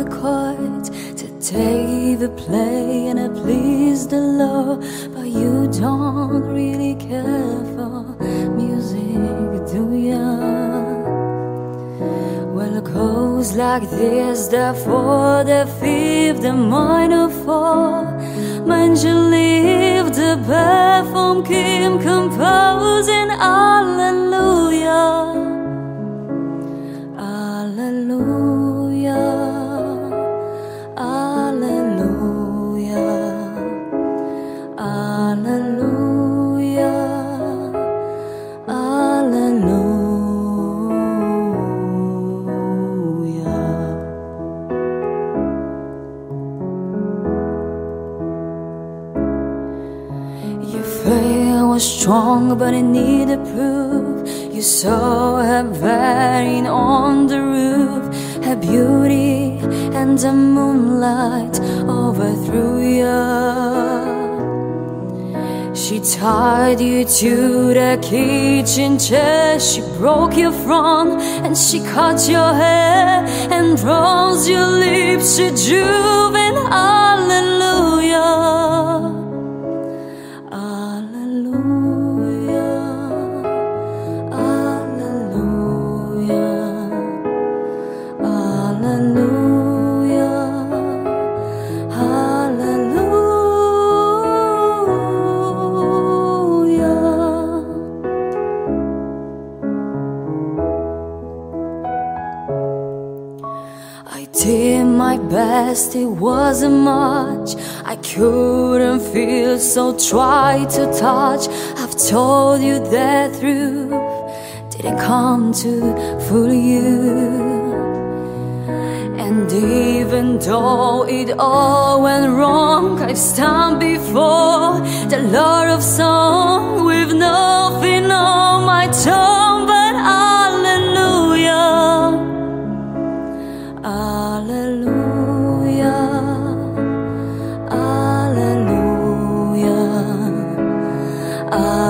required to take the play and it pleased the Lord, but you don't really care for music, do ya? Well, it goes like this, therefore the fifth, the minor four. Mind you leave the perform, Kim composing, Hallelujah. Faith was strong, but it needed proof. You saw her bearing on the roof, her beauty and the moonlight overthrew you. She tied you to the kitchen chair, she broke your front and she cut your hair and rose your lips to juvenile. Did my best, it wasn't much. I couldn't feel, so try to touch. I've told you that truth Didn't come to fool you? And even though it all went wrong I've stand before. The Lord of Song With nothing Oh.